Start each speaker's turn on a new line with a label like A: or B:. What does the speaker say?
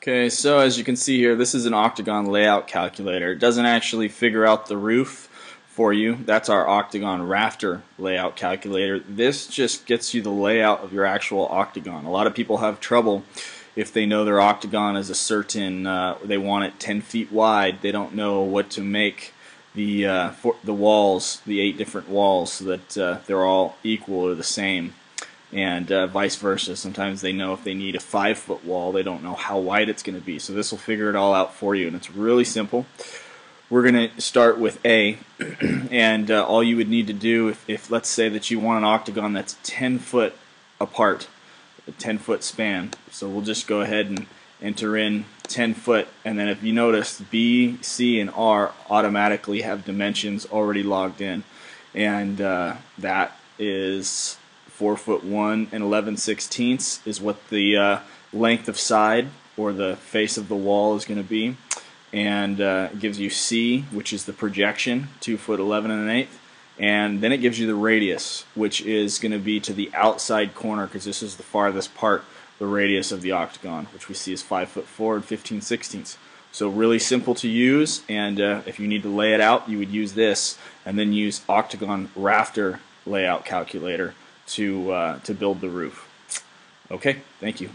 A: Okay, so as you can see here, this is an octagon layout calculator. It doesn't actually figure out the roof for you. That's our octagon rafter layout calculator. This just gets you the layout of your actual octagon. A lot of people have trouble if they know their octagon is a certain, uh, they want it 10 feet wide, they don't know what to make the, uh, the walls, the eight different walls, so that uh, they're all equal or the same and uh, vice versa. Sometimes they know if they need a five foot wall, they don't know how wide it's going to be. So this will figure it all out for you, and it's really simple. We're going to start with A, and uh, all you would need to do if, if, let's say that you want an octagon that's 10 foot apart, a 10 foot span. So we'll just go ahead and enter in 10 foot, and then if you notice, B, C, and R automatically have dimensions already logged in, and uh, that is four foot one and 11 sixteenths is what the uh, length of side or the face of the wall is going to be. And uh, it gives you C which is the projection two foot 11 and an eighth. And then it gives you the radius which is going to be to the outside corner because this is the farthest part the radius of the octagon which we see is 5 foot 4 and 15 sixteenths. So really simple to use and uh, if you need to lay it out you would use this and then use octagon rafter layout calculator to, uh, to build the roof. Okay, thank you.